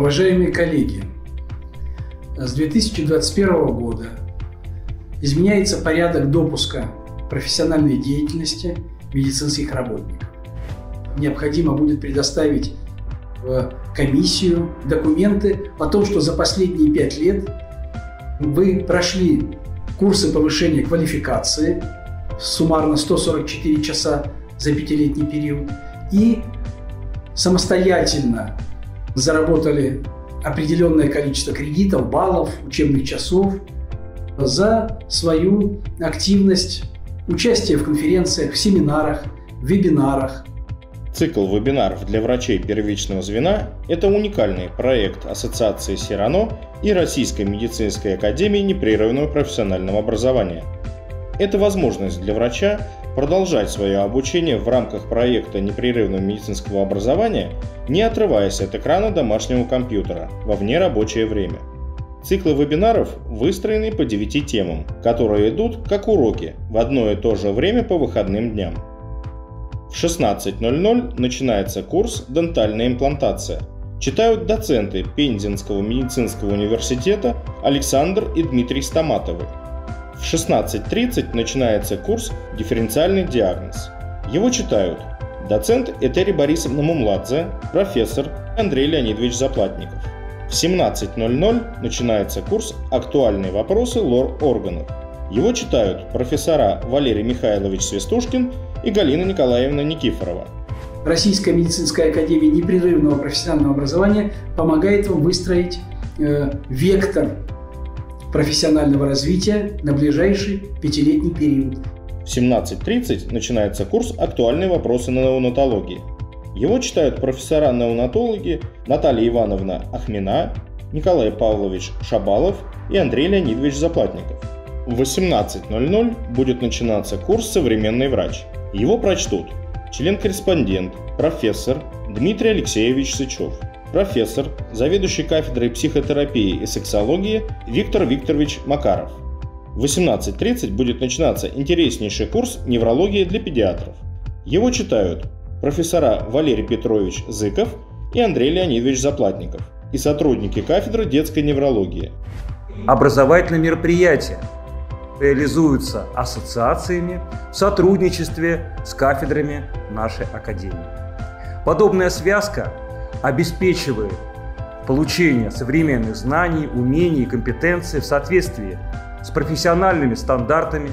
Уважаемые коллеги, с 2021 года изменяется порядок допуска профессиональной деятельности медицинских работников. Необходимо будет предоставить в комиссию документы о том, что за последние пять лет вы прошли курсы повышения квалификации, суммарно 144 часа за пятилетний период, и самостоятельно заработали определенное количество кредитов, баллов, учебных часов за свою активность, участие в конференциях, в семинарах, вебинарах. Цикл вебинаров для врачей первичного звена – это уникальный проект Ассоциации Сирано и Российской медицинской академии непрерывного профессионального образования. Это возможность для врача продолжать свое обучение в рамках проекта непрерывного медицинского образования, не отрываясь от экрана домашнего компьютера во внерабочее время. Циклы вебинаров выстроены по 9 темам, которые идут как уроки в одно и то же время по выходным дням. В 16.00 начинается курс «Дентальная имплантация». Читают доценты Пензенского медицинского университета Александр и Дмитрий Стаматовы – в 16.30 начинается курс «Дифференциальный диагноз». Его читают доцент Этери Борисовна Мумладзе, профессор Андрей Леонидович Заплатников. В 17.00 начинается курс «Актуальные вопросы лор органов». Его читают профессора Валерий Михайлович Свистушкин и Галина Николаевна Никифорова. Российская медицинская академия непрерывного профессионального образования помогает вам выстроить э, вектор профессионального развития на ближайший пятилетний период. В 17.30 начинается курс «Актуальные вопросы на неонатологии». Его читают профессора-неонатологи Наталья Ивановна Ахмина, Николай Павлович Шабалов и Андрей Леонидович Заплатников. В 18.00 будет начинаться курс «Современный врач». Его прочтут член-корреспондент, профессор Дмитрий Алексеевич Сычев – профессор, заведующий кафедрой психотерапии и сексологии Виктор Викторович Макаров. В 18.30 будет начинаться интереснейший курс неврологии для педиатров. Его читают профессора Валерий Петрович Зыков и Андрей Леонидович Заплатников и сотрудники кафедры детской неврологии. Образовательные мероприятия реализуются ассоциациями в сотрудничестве с кафедрами нашей академии. Подобная связка обеспечивает получение современных знаний, умений и компетенций в соответствии с профессиональными стандартами.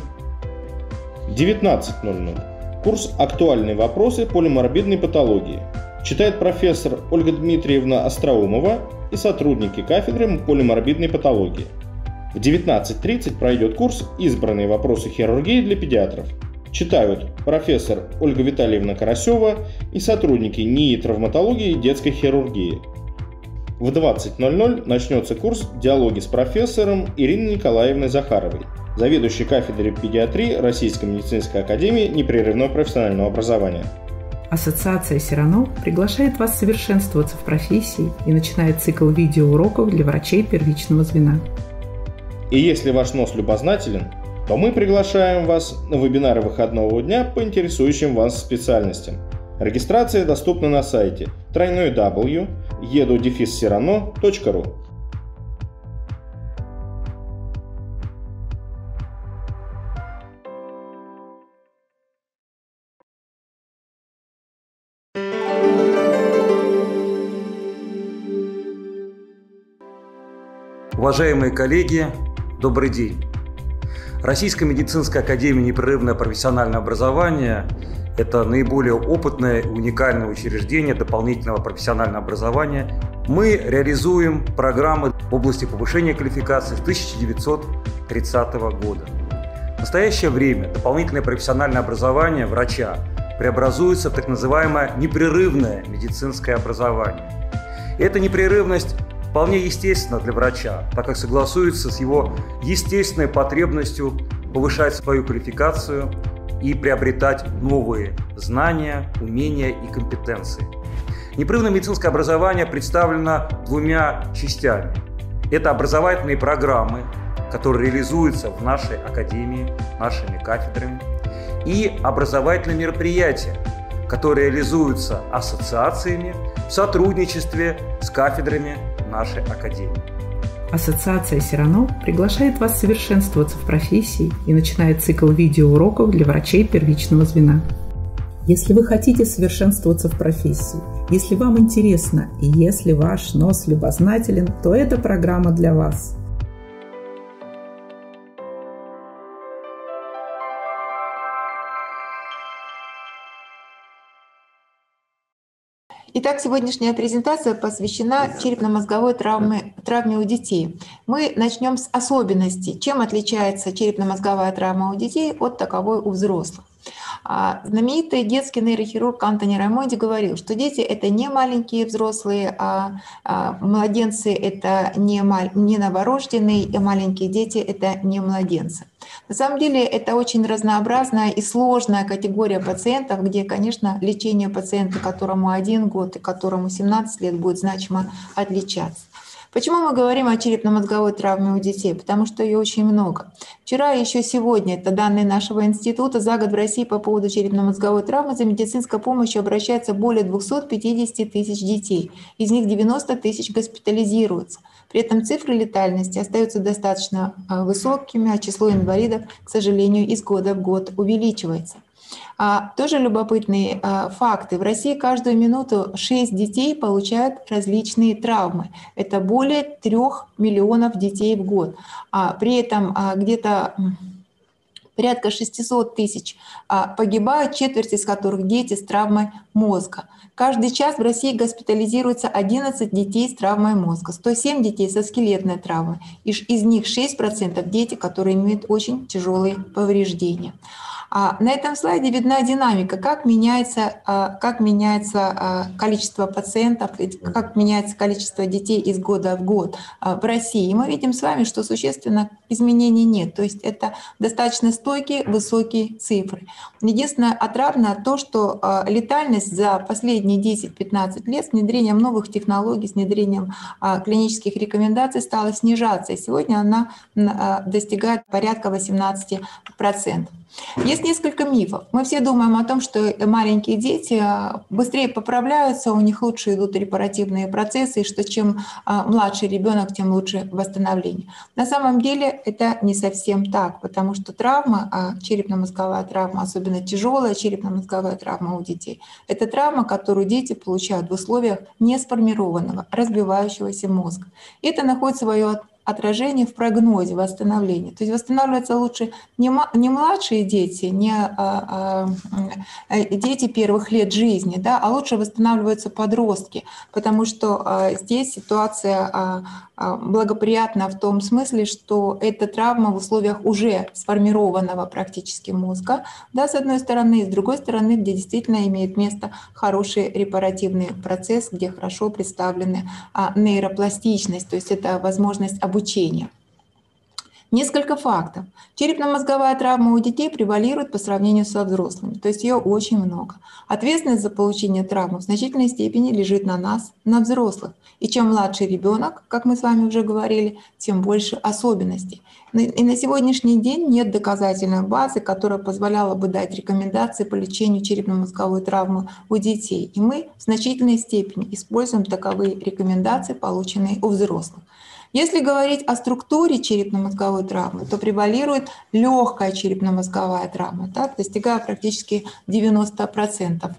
19.00. Курс «Актуальные вопросы полиморбидной патологии». Читает профессор Ольга Дмитриевна Остроумова и сотрудники кафедры полиморбидной патологии. В 19.30 пройдет курс «Избранные вопросы хирургии для педиатров». Читают профессор Ольга Витальевна Карасева и сотрудники НИИ травматологии и детской хирургии. В 20.00 начнется курс «Диалоги с профессором» Ириной Николаевной Захаровой, заведующей кафедрой педиатрии Российской медицинской академии непрерывного профессионального образования. Ассоциация Сирано приглашает вас совершенствоваться в профессии и начинает цикл видеоуроков для врачей первичного звена. И если ваш нос любознателен, то мы приглашаем вас на вебинары выходного дня по интересующим вас специальностям. Регистрация доступна на сайте www.edu-sirano.ru Уважаемые коллеги, добрый день! Российская медицинская академия непрерывное профессиональное образование – это наиболее опытное и уникальное учреждение дополнительного профессионального образования. Мы реализуем программы в области повышения квалификации с 1930 года. В настоящее время дополнительное профессиональное образование врача преобразуется в так называемое непрерывное медицинское образование. И эта непрерывность вполне естественно для врача, так как согласуется с его естественной потребностью повышать свою квалификацию и приобретать новые знания, умения и компетенции. Непрерывное медицинское образование представлено двумя частями. Это образовательные программы, которые реализуются в нашей академии, нашими кафедрами, и образовательные мероприятия, которые реализуются ассоциациями в сотрудничестве с кафедрами нашей Академии. Ассоциация Сирано приглашает вас совершенствоваться в профессии и начинает цикл видеоуроков для врачей первичного звена. Если вы хотите совершенствоваться в профессии, если вам интересно и если ваш нос любознателен, то эта программа для вас – Итак, сегодняшняя презентация посвящена черепно-мозговой травме, травме у детей. Мы начнем с особенностей. Чем отличается черепно-мозговая травма у детей от таковой у взрослых? А, знаменитый детский нейрохирург Антони Раймонди говорил, что дети – это не маленькие взрослые, а, а младенцы – это не, не новорожденные, и маленькие дети – это не младенцы. На самом деле это очень разнообразная и сложная категория пациентов, где, конечно, лечение пациента, которому один год и которому 17 лет, будет значимо отличаться. Почему мы говорим о черепно-мозговой травме у детей? Потому что ее очень много. Вчера и еще сегодня, это данные нашего института, за год в России по поводу черепно-мозговой травмы за медицинской помощью обращается более 250 тысяч детей. Из них 90 тысяч госпитализируются. При этом цифры летальности остаются достаточно а, высокими, а число инвалидов, к сожалению, из года в год увеличивается. А, тоже любопытные а, факты. В России каждую минуту 6 детей получают различные травмы. Это более 3 миллионов детей в год. А, при этом а, где-то порядка 600 тысяч а, погибают, четверть из которых дети с травмой мозга. Каждый час в России госпитализируется 11 детей с травмой мозга, 107 детей со скелетной травмой. Из них 6% дети, которые имеют очень тяжелые повреждения. А на этом слайде видна динамика, как меняется, а, как меняется а, количество пациентов, как меняется количество детей из года в год в России. И мы видим с вами, что существенно изменений нет. То есть это достаточно стойкие, высокие цифры. Единственное отрадно то, что летальность за последние 10-15 лет с внедрением новых технологий, с внедрением клинических рекомендаций стала снижаться. И сегодня она достигает порядка 18%. Есть несколько мифов. Мы все думаем о том, что маленькие дети а, быстрее поправляются, у них лучше идут репаративные процессы, и что чем а, младший ребенок, тем лучше восстановление. На самом деле это не совсем так, потому что травма, а черепно-мозговая травма, особенно тяжелая черепно-мозговая травма у детей, это травма, которую дети получают в условиях несформированного, разбивающегося мозга. И это находит свое отражение в прогнозе восстановления. То есть восстанавливаются лучше не, младшие дети, не а, а, а, дети первых лет жизни, да, а лучше восстанавливаются подростки, потому что а, здесь ситуация благоприятна в том смысле, что эта травма в условиях уже сформированного практически мозга, да, с одной стороны, и с другой стороны, где действительно имеет место хороший репаративный процесс, где хорошо представлены нейропластичность, то есть это возможность обучения обучения. Несколько фактов. Черепно-мозговая травма у детей превалирует по сравнению со взрослыми, то есть ее очень много. Ответственность за получение травмы в значительной степени лежит на нас, на взрослых. И чем младший ребенок, как мы с вами уже говорили, тем больше особенностей. И на сегодняшний день нет доказательной базы, которая позволяла бы дать рекомендации по лечению черепно-мозговой травмы у детей. И мы в значительной степени используем таковые рекомендации, полученные у взрослых. Если говорить о структуре черепно-мозговой травмы, то превалирует легкая черепно-мозговая травма, так, достигая практически 90%.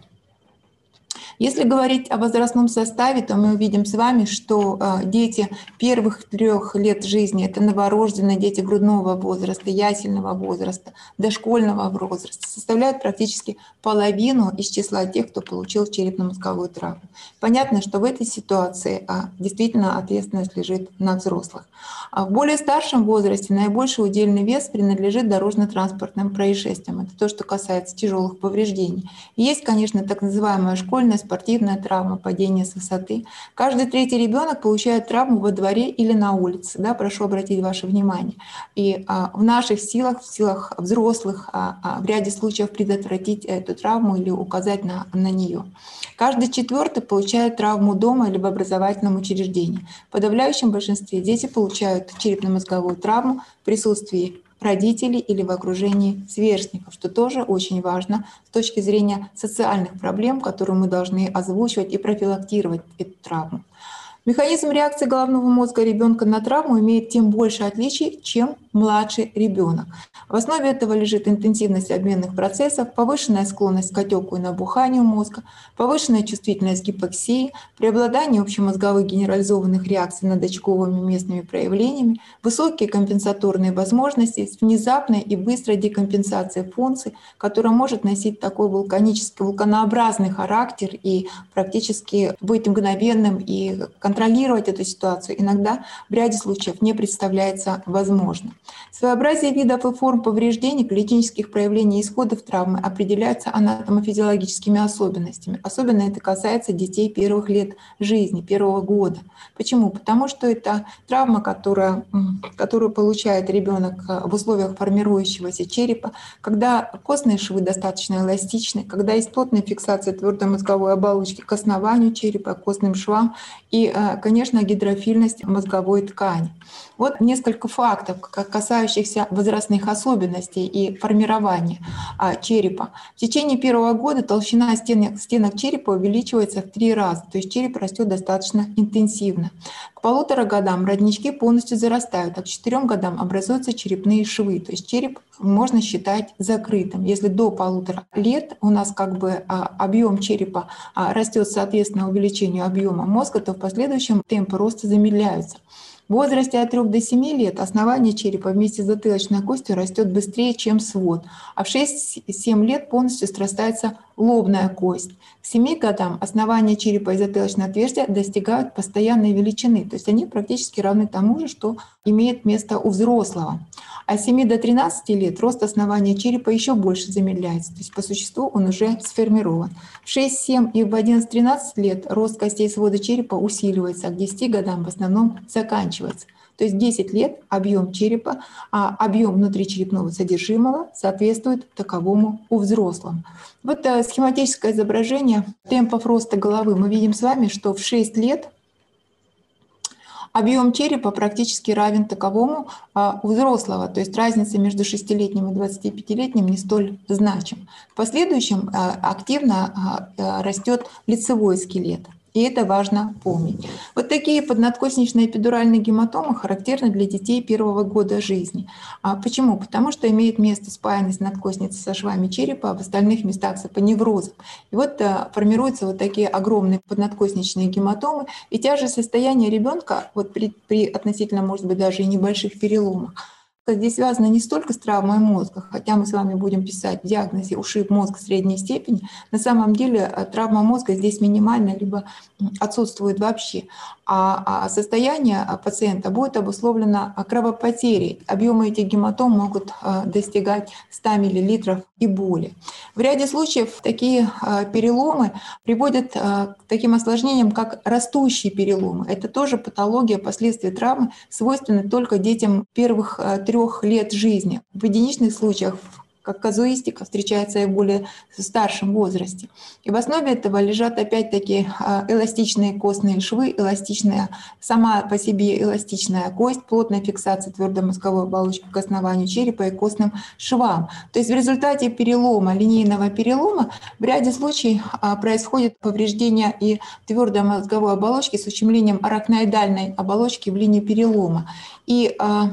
Если говорить о возрастном составе, то мы увидим с вами, что э, дети первых трех лет жизни – это новорожденные дети грудного возраста, ясельного возраста, дошкольного возраста, составляют практически половину из числа тех, кто получил черепно-мозговую травму. Понятно, что в этой ситуации а, действительно ответственность лежит на взрослых. А в более старшем возрасте наибольший удельный вес принадлежит дорожно-транспортным происшествиям. Это то, что касается тяжелых повреждений. Есть, конечно, так называемая школьная спортивная травма, падение с высоты. Каждый третий ребенок получает травму во дворе или на улице. Да, прошу обратить ваше внимание. И а, в наших силах, в силах взрослых, а, а, в ряде случаев предотвратить эту травму или указать на, на нее. Каждый четвертый получает травму дома или в образовательном учреждении. В подавляющем большинстве дети получают черепно-мозговую травму в присутствии родителей или в окружении сверстников, что тоже очень важно с точки зрения социальных проблем, которые мы должны озвучивать и профилактировать эту травму. Механизм реакции головного мозга ребенка на травму имеет тем больше отличий, чем младший ребенок. В основе этого лежит интенсивность обменных процессов, повышенная склонность к отеку и набуханию мозга, повышенная чувствительность гипоксии, преобладание общемозговых генерализованных реакций над очковыми местными проявлениями, высокие компенсаторные возможности с внезапной и быстрой декомпенсацией функций, которая может носить такой вулканический, вулканообразный характер и практически быть мгновенным и контролировать эту ситуацию иногда в ряде случаев не представляется возможным. Своеобразие видов и форм повреждений, клинических проявлений исходов травмы определяются анатомофизиологическими особенностями. Особенно это касается детей первых лет жизни, первого года. Почему? Потому что это травма, которая, которую получает ребенок э, в условиях формирующегося черепа, когда костные швы достаточно эластичны, когда есть плотная фиксация твердой мозговой оболочки к основанию черепа, костным швам и, э, конечно, гидрофильность мозговой ткани. Вот несколько фактов, касающихся возрастных особенностей и формирования а, черепа. В течение первого года толщина стенок, стенок черепа увеличивается в три раза, то есть череп растет достаточно интенсивно. К полутора годам роднички полностью зарастают, а к четырем годам образуются черепные швы, то есть череп можно считать закрытым. Если до полутора лет у нас как бы а, объем черепа а, растет соответственно увеличению объема мозга, то в последующем темпы роста замедляются. В возрасте от 3 до 7 лет основание черепа вместе с затылочной костью растет быстрее, чем свод, а в 6-7 лет полностью срастается лобная кость. К 7 годам основание черепа и затылочное отверстие достигают постоянной величины, то есть они практически равны тому же, что имеет место у взрослого. С 7 до 13 лет рост основания черепа еще больше замедляется, то есть по существу он уже сформирован. В 6, 7 и в 11-13 лет рост костей свода черепа усиливается, а к 10 годам в основном заканчивается. То есть 10 лет объем черепа, а объем внутричерепного содержимого соответствует таковому у взрослого. Вот э, схематическое изображение темпов роста головы. Мы видим с вами, что в 6 лет Объем черепа практически равен таковому а, у взрослого, то есть разница между 6-летним и 25-летним не столь значима. В последующем а, активно а, растет лицевой скелет. И это важно помнить. Вот такие поднадкосничные эпидуральные гематомы характерны для детей первого года жизни. А почему? Потому что имеет место спаянность надкосницы со швами черепа, а в остальных местах с апоневрозом. И вот а, формируются вот такие огромные поднадкосничные гематомы, и тяжесть состояния ребенка вот при, при относительно, может быть, даже и небольших переломах здесь связано не столько с травмой мозга, хотя мы с вами будем писать в диагнозе ушиб мозга средней степени, на самом деле э, травма мозга здесь минимальная, либо отсутствует вообще а, а состояние а, пациента будет обусловлено кровопотерей. Объемы этих гематом могут достигать 100 мл и более. В ряде случаев такие переломы приводят к таким осложнениям, как растущие переломы. Это тоже патология последствий травмы, свойственны только детям первых трех лет жизни. В единичных случаях как казуистика встречается и более старшем возрасте. И в основе этого лежат опять-таки а, эластичные костные швы, эластичная, сама по себе эластичная кость, плотная фиксация твердой мозговой оболочки к основанию черепа и костным швам. То есть в результате перелома, линейного перелома, в ряде случаев а, происходит повреждение и твердой мозговой оболочки с ущемлением арахноидальной оболочки в линии перелома. И а,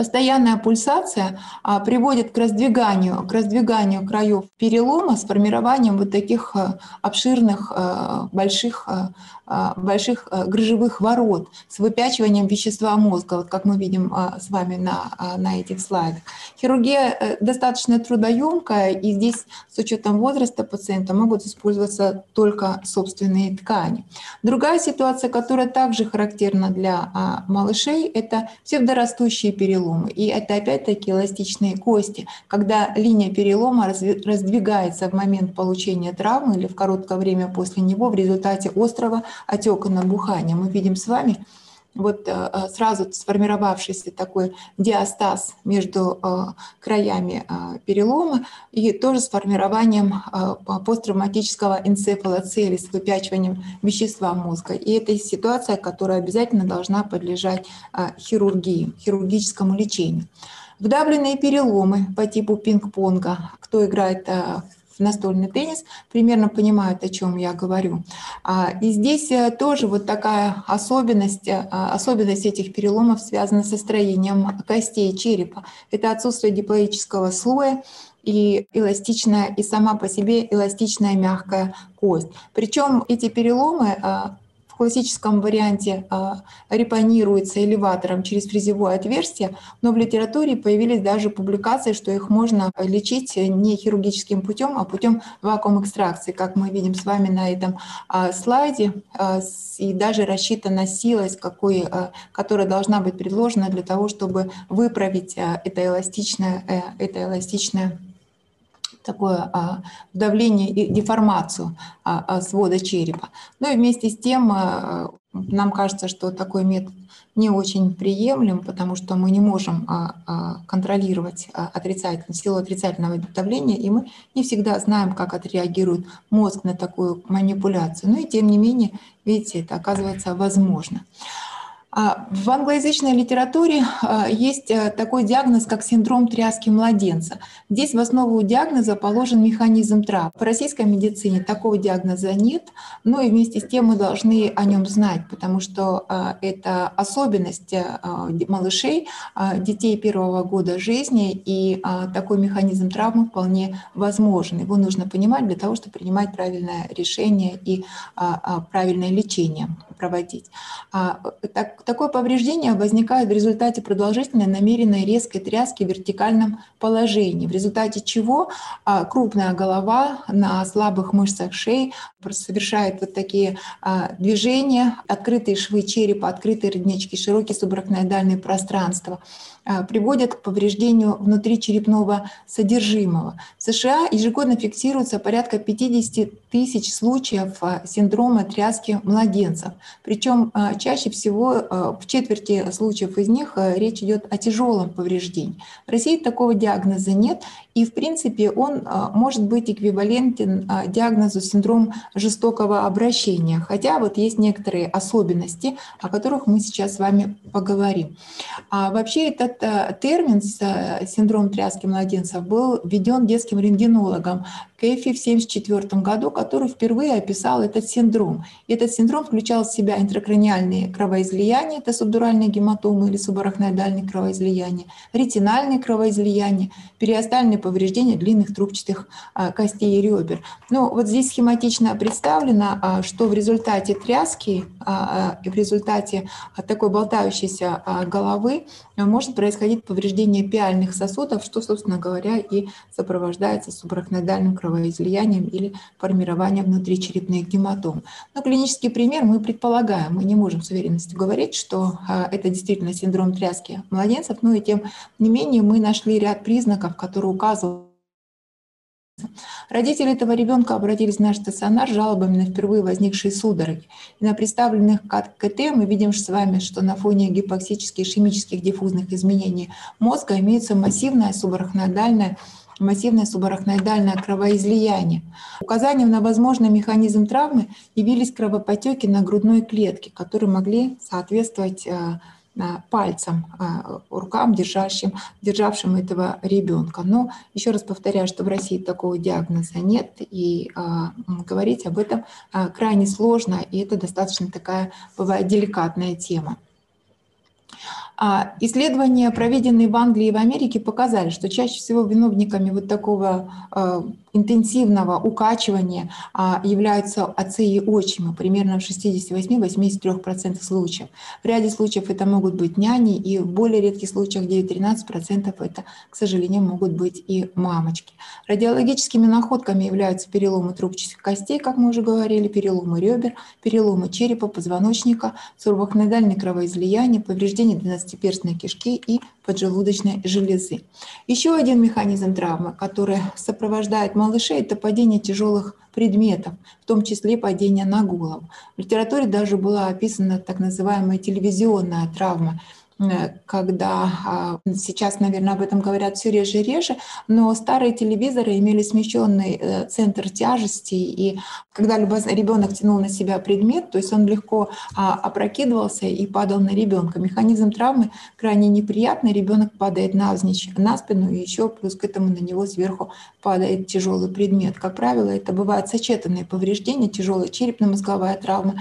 Постоянная пульсация а, приводит к раздвиганию, к раздвиганию краев перелома с формированием вот таких а, обширных а, больших а, больших а, грыжевых ворот с выпячиванием вещества мозга, вот как мы видим а, с вами на, на этих слайдах. Хирургия э, достаточно трудоемкая, и здесь с учетом возраста пациента могут использоваться только собственные ткани. Другая ситуация, которая также характерна для малышей, это псевдорастущие переломы. И это опять-таки эластичные кости, когда линия перелома раздвигается в момент получения травмы или в короткое время после него в результате острого отека набухания. Мы видим с вами вот э, сразу сформировавшийся такой диастаз между краями перелома и тоже с формированием посттравматического энцефалоцели с выпячиванием вещества мозга. И это ситуация, которая обязательно должна подлежать хирургии, хирургическому лечению. Вдавленные переломы по типу пинг-понга. Кто играет настольный теннис, примерно понимают, о чем я говорю. А, и здесь э, тоже вот такая особенность, э, особенность этих переломов связана со строением костей черепа. Это отсутствие диплоического слоя, и эластичная, и сама по себе эластичная мягкая кость. Причем эти переломы а, классическом варианте а, репонируется элеватором через фрезевое отверстие, но в литературе появились даже публикации, что их можно лечить не хирургическим путем, а путем вакуум-экстракции, как мы видим с вами на этом а, слайде, а, и даже рассчитана сила, какой, которая должна быть предложена для того, чтобы выправить это эластичное, э, это эластичное такое а, давление и деформацию а, а, свода черепа. Ну и вместе с тем нам кажется, что такой метод не очень приемлем, потому что мы не можем контролировать а, отрицательную, силу отрицательного давления, и мы не всегда знаем, как отреагирует мозг на такую манипуляцию. Но и тем не менее, видите, это оказывается возможно. А, в англоязычной литературе а, есть э, такой диагноз, как синдром тряски младенца. Здесь в основу диагноза положен механизм трап. В российской медицине такого диагноза нет, но и вместе с тем мы должны о нем знать, потому что а, это особенность э, малышей, детей первого года жизни, и такой механизм травмы вполне возможен. Его нужно понимать для того, чтобы принимать правильное решение и правильное лечение проводить. Так, Такое повреждение возникает в результате продолжительной намеренной резкой тряски в вертикальном положении, в результате чего а, крупная голова на слабых мышцах шеи совершает вот такие а, движения, открытые швы черепа, открытые роднички, широкие субарахноидальные пространства. А, приводят к повреждению внутричерепного содержимого. В США ежегодно фиксируется порядка 50 тысяч случаев а, синдрома тряски младенцев. Причем а, чаще всего в четверти случаев из них речь идет о тяжелом повреждении. В России такого диагноза нет, и в принципе он может быть эквивалентен диагнозу синдром жестокого обращения. Хотя вот есть некоторые особенности, о которых мы сейчас с вами поговорим. А вообще это этот э, термин синдром тряски младенцев был введен детским рентгенологом Кэфи в 1974 году, который впервые описал этот синдром. Этот синдром включал в себя интракраниальные кровоизлияния, это субдуральные гематомы или субарахноидальные кровоизлияния, ретинальные кровоизлияния, периостальные повреждения длинных трубчатых э, костей и ребер. Ну, вот здесь схематично представлено, что в результате тряски, в результате такой болтающейся головы может происходить повреждение пиальных сосудов, что, собственно говоря, и сопровождается субарахноидальным кровоизлиянием или формированием внутричерепных гематом. Но клинический пример мы предполагаем, мы не можем с уверенностью говорить, что а, это действительно синдром тряски младенцев, но и тем не менее мы нашли ряд признаков, которые указывают Родители этого ребенка обратились в наш стационар с жалобами на впервые возникшие судороги. И на представленных КТ мы видим с вами, что на фоне гипоксических ишемических диффузных изменений мозга имеется массивное субарахноидальное массивное субарахноидальное кровоизлияние. Указанием на возможный механизм травмы явились кровопотеки на грудной клетке, которые могли соответствовать э, пальцем, а, рукам, держащим, державшим этого ребенка. Но еще раз повторяю, что в России такого диагноза нет, и а, говорить об этом а, крайне сложно, и это достаточно такая, бывает, деликатная тема. Исследования, проведенные в Англии и в Америке, показали, что чаще всего виновниками вот такого интенсивного укачивания а, являются отцы и отчимы, примерно в 68-83% случаев. В ряде случаев это могут быть няни, и в более редких случаях 9-13% это, к сожалению, могут быть и мамочки. Радиологическими находками являются переломы трубчатых костей, как мы уже говорили, переломы ребер, переломы черепа, позвоночника, субарахноидальное кровоизлияние, повреждение 12 двенадцатиперстной кишки и поджелудочной железы. Еще один механизм травмы, который сопровождает малышей, это падение тяжелых предметов, в том числе падение на голову. В литературе даже была описана так называемая телевизионная травма – когда а, сейчас, наверное, об этом говорят все реже и реже, но старые телевизоры имели смещенный э, центр тяжести, и когда ребенок тянул на себя предмет, то есть он легко а, опрокидывался и падал на ребенка. Механизм травмы крайне неприятный, ребенок падает навзничь на спину, и еще плюс к этому на него сверху падает тяжелый предмет. Как правило, это бывают сочетанные повреждения, тяжелая черепно-мозговая травма,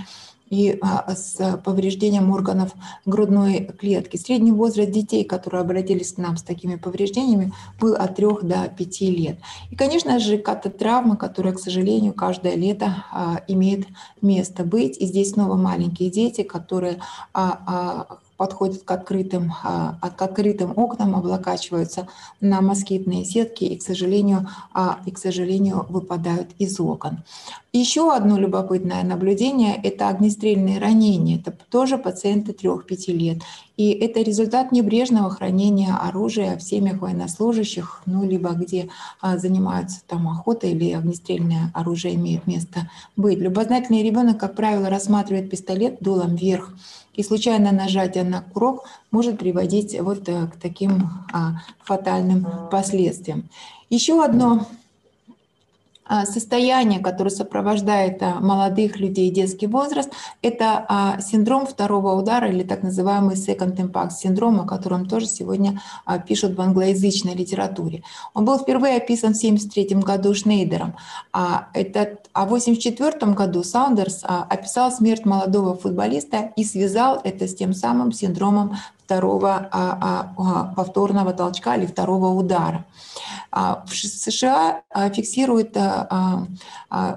и а, с повреждением органов грудной клетки. Средний возраст детей, которые обратились к нам с такими повреждениями, был от 3 до 5 лет. И, конечно же, кататравма, которая, к сожалению, каждое лето а, имеет место быть. И здесь снова маленькие дети, которые а, подходят к открытым, а, к открытым окнам, облокачиваются на москитные сетки и, к сожалению, а, и, к сожалению выпадают из окон. Еще одно любопытное наблюдение – это огнестрельные ранения. Это тоже пациенты 3-5 лет. И это результат небрежного хранения оружия в семьях военнослужащих, ну, либо где а, занимаются там охотой или огнестрельное оружие имеет место быть. Любознательный ребенок, как правило, рассматривает пистолет дулом вверх и случайное нажатие на курок может приводить вот э, к таким а, фатальным последствиям. Еще одно состояние, которое сопровождает а, молодых людей детский возраст, это а, синдром второго удара или так называемый second impact синдром, о котором тоже сегодня пишут в англоязычной литературе. Он был впервые описан в 1973 году Шнейдером, а, этот, а в 1984 году Саундерс описал смерть молодого футболиста и связал это с тем самым синдромом второго повторного толчка или второго удара. А, в США а, фиксируют а,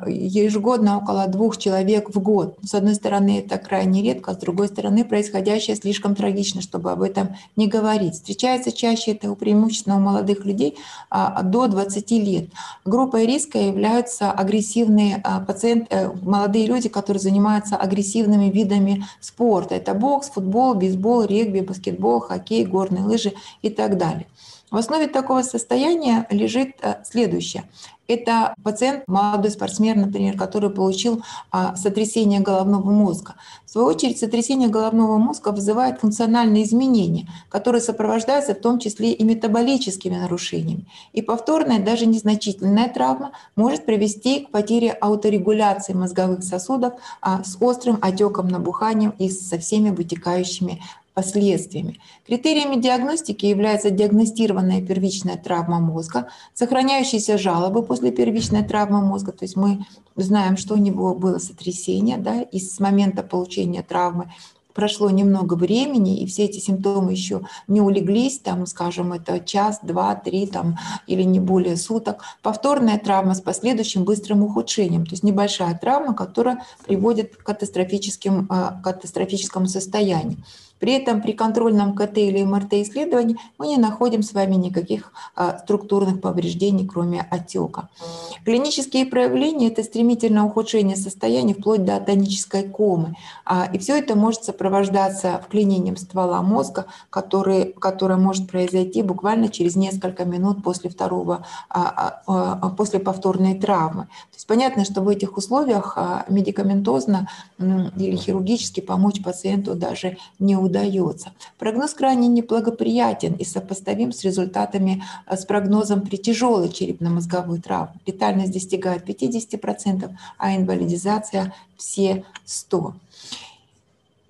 ежегодно около двух человек в год. С одной стороны, это крайне редко, с другой стороны, происходящее слишком трагично, чтобы об этом не говорить. Встречается чаще это у преимущественно у молодых людей до 20 лет. Группой риска являются агрессивные пациенты, э, молодые люди, которые занимаются агрессивными видами спорта. Это бокс, футбол, бейсбол, регби, баскетбол, хоккей, горные лыжи и так далее. В основе такого состояния лежит э, следующее. Это пациент, молодой спортсмен, например, который получил а, сотрясение головного мозга. В свою очередь, сотрясение головного мозга вызывает функциональные изменения, которые сопровождаются в том числе и метаболическими нарушениями. И повторная, даже незначительная травма может привести к потере ауторегуляции мозговых сосудов а, с острым отеком, набуханием и со всеми вытекающими последствиями. Критериями диагностики является диагностированная первичная травма мозга, сохраняющиеся жалобы после первичной травмы мозга, то есть мы знаем, что у него было сотрясение, да, и с момента получения травмы прошло немного времени, и все эти симптомы еще не улеглись, там, скажем, это час, два, три, там, или не более суток. Повторная травма с последующим быстрым ухудшением, то есть небольшая травма, которая приводит к катастрофическим, а, катастрофическому состоянию. При этом при контрольном КТ или МРТ исследовании мы не находим с вами никаких а, структурных повреждений, кроме отека. Клинические проявления – это стремительное ухудшение состояния вплоть до тонической комы. А, и все это может сопровождаться вклинением ствола мозга, который, которое может произойти буквально через несколько минут после, второго, а, после повторной травмы. То есть понятно, что в этих условиях медикаментозно или хирургически помочь пациенту даже не удается удается. Прогноз крайне неблагоприятен и сопоставим с результатами э, с прогнозом при тяжелой черепно-мозговой травме. Летальность достигает 50%, а инвалидизация все 100%.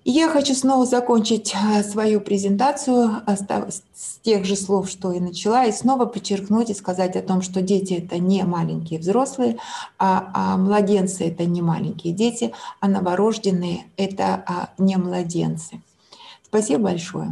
Я хочу снова закончить э, свою презентацию с тех же слов, что и начала, и снова подчеркнуть и сказать о том, что дети – это не маленькие взрослые, а, а младенцы – это не маленькие дети, а новорожденные – это а, не младенцы. Спасибо большое.